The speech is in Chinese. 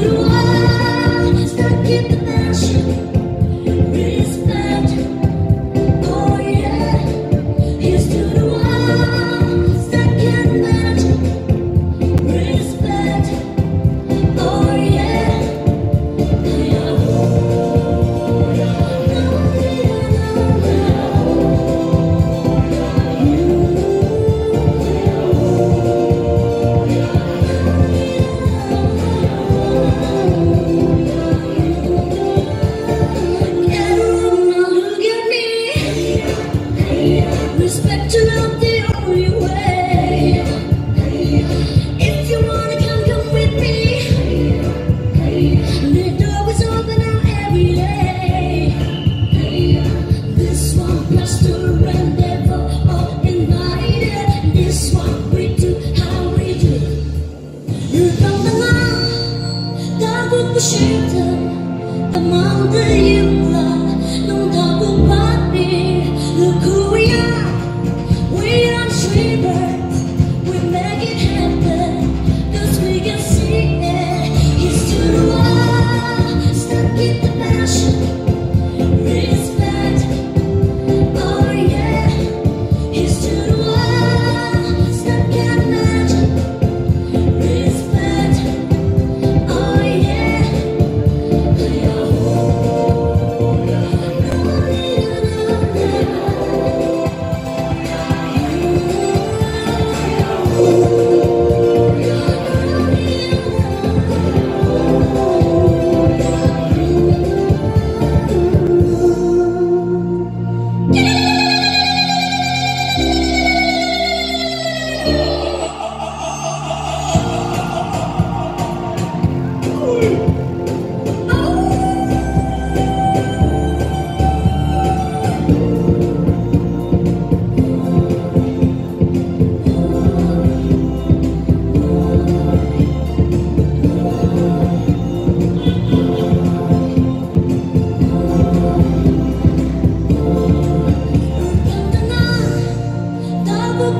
Senhor. 痴的、忙的、忧的，弄到。